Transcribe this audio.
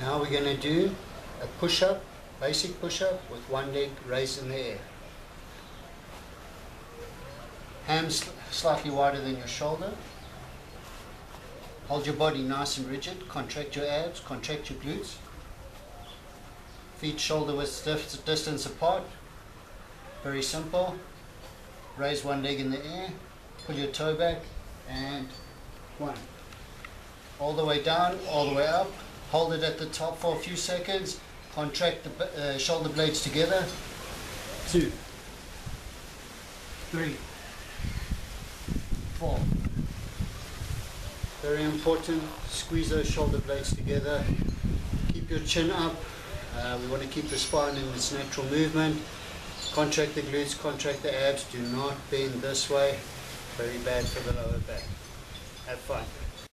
Now we're going to do a push-up, basic push-up with one leg raised in the air. Hands sl- slightly wider than your shoulder. Hold your body nice and rigid. Contract your abs, contract your glutes. Feet shoulder width distance apart. Very simple. Raise one leg in the air. Pull your toe back and one. All the way down, all the way up. Hold it at the top for a few seconds. Contract the uh, shoulder blades together. Two, three, four. Very important. Squeeze those shoulder blades together. Keep your chin up. Uh, we want to keep the spine in its natural movement. Contract the glutes, contract the abs. Do not bend this way. Very bad for the lower back. Have fun.